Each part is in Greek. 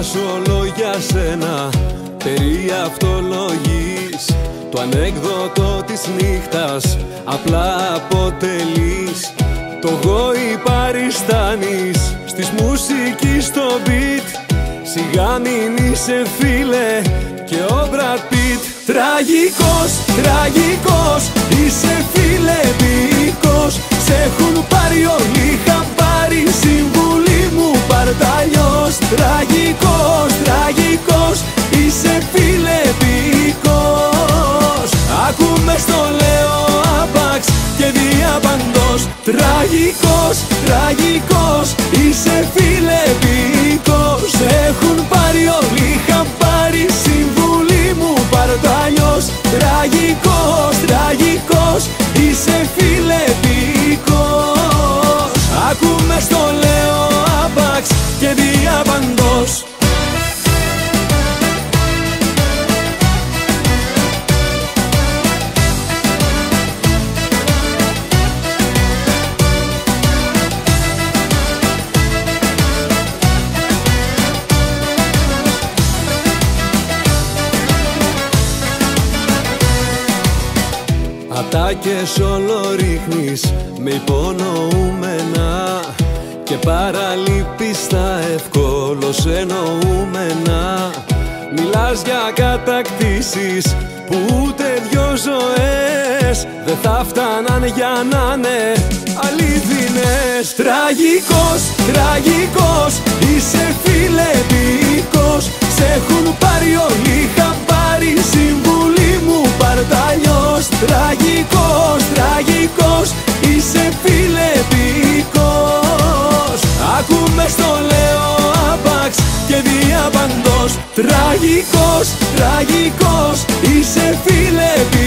διαβάζω λόγια σένα. Περί αυτολογής Το ανέκδοτο της νύχτας Απλά αποτελείς. Το γόη παριστάνεις Στις μουσικής στο beat. Σιγά μην είσαι φίλε Και ο Brad Pitt Τραγικός, τραγικός Είσαι φίλε ποιικός Έχουν πάρει όλοι χαμπάρι Συμβουλή μου. Παρταλιός Τραγικός, τραγικός. Είσαι φίλε ποιικός Ακούμε στο Ατάκες όλο ρίχνεις με υπονοούμενα. Και παραλείπεις τα ευκόλως εννοούμενα. Μιλάς για κατακτήσεις που ούτε δυο ζωές Δεν θα φτάναν για να είναι αλήθινες Τραγικός, τραγικός, στο λέω άπαξ και διαπαντός. Τραγικός, τραγικός, είσαι φιλεπικός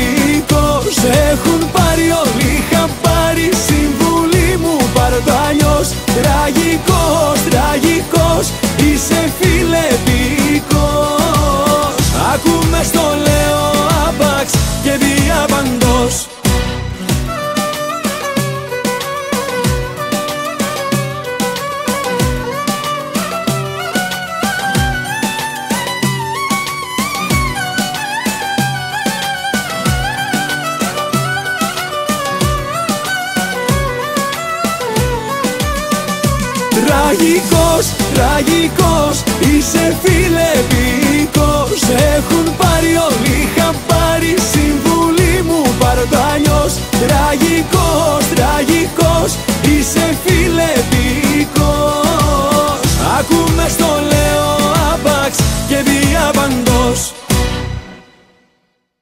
Τραγικός, τραγικός, είσαι φιλεπίκος. Έχουν πάρει όλοι, είχαν πάρει συμβουλή μου Πάρω το αλλιώς Τραγικός, τραγικός, είσαι φιλεπίκος. Ακούμε στο